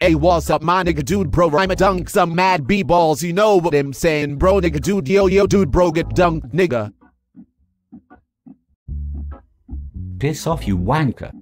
Hey, what's up, my nigga dude, bro? I'm a dunk some mad b-balls, you know what I'm saying, bro, nigga dude, yo, yo, dude, bro, get dunk, nigga. Piss off, you wanker.